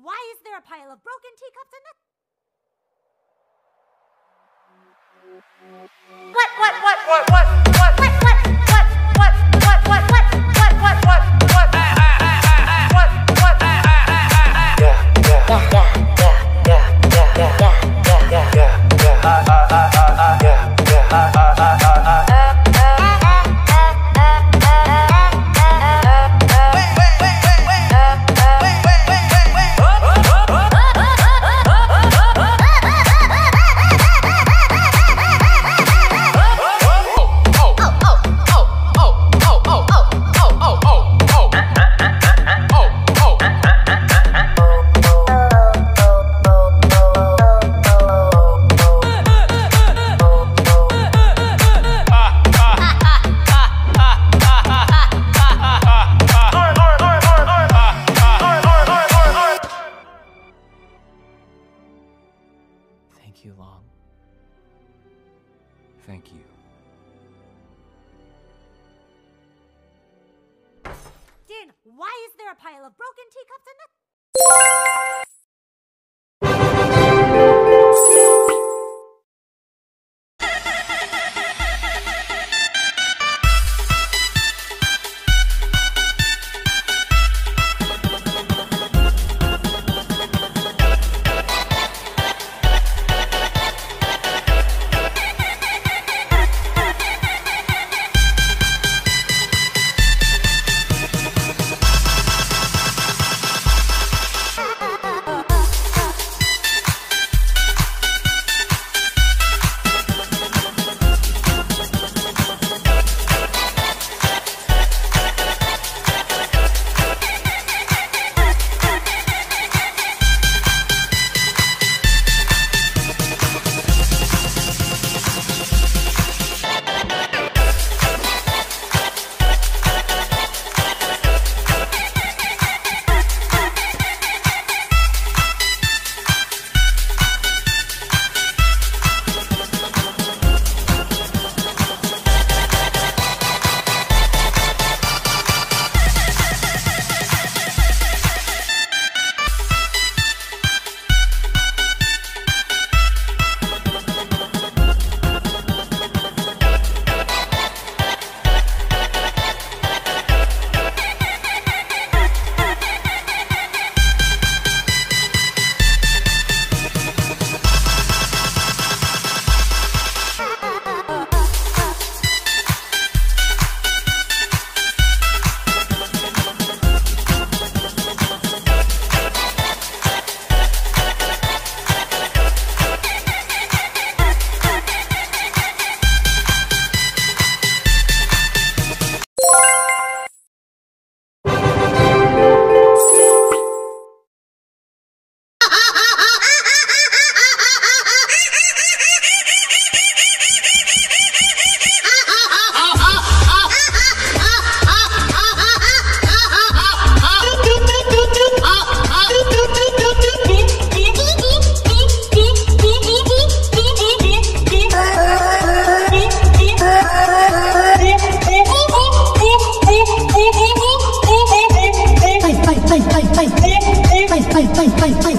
Why is there a pile of broken teacups in the? What, what, what, what, what, what, what? A pile of broken teacups in the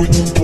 Let